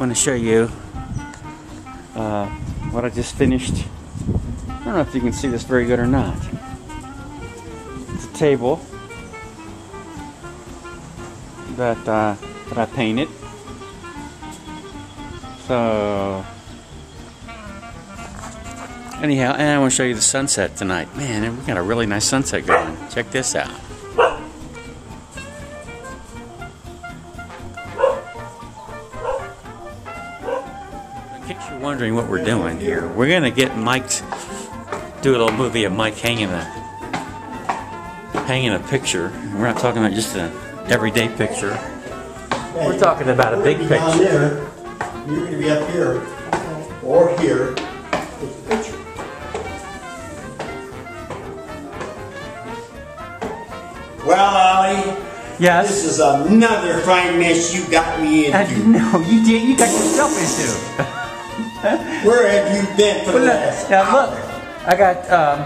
want to show you uh, what I just finished. I don't know if you can see this very good or not. It's a table that uh, that I painted. So anyhow, and I want to show you the sunset tonight. Man, we got a really nice sunset going. Check this out. Case you're wondering what we're doing here, we're gonna get Mike, do a little movie of Mike hanging a hanging a picture. We're not talking about just an everyday picture. We're talking about a big You're gonna be down picture. there, You're gonna be up here, or here, with the picture. Well, Ollie, this is another fine mess you got me Uh, into. no, you did. You got yourself into. Where have you been for the last look, now look. I got um,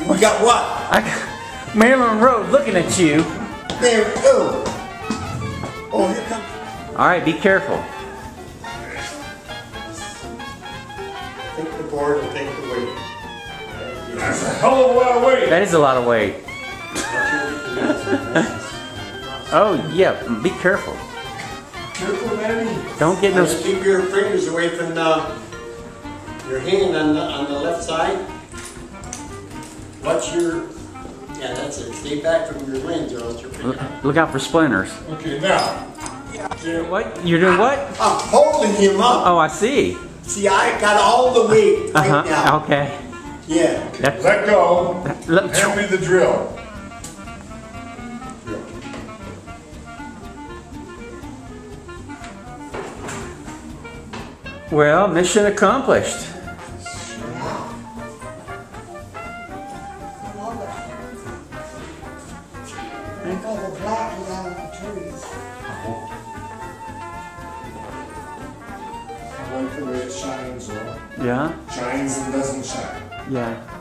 You got what? I got Marilyn Road looking at you. There, oh. Oh, here comes. All right, be careful. Take the board and take the weight. That's a hell of a lot of weight. That is a lot of weight. Oh yeah, be careful. Careful, Manny. Don't get no. Just keep your fingers away from uh, your hand on the, on the left side. Watch your, yeah, that's it. Stay back from your lens or else you're picking. Look out for splinters. Okay, now. What? You're doing what? I'm holding him up. Oh, I see. See, I got all the weight Uh right huh. now. Okay. Yeah. That's. Let go. Let, Hand me the drill. Well, mission accomplished. All the black is out of the trees. I like the way it shines, though. Yeah. Shines and doesn't shine. Yeah.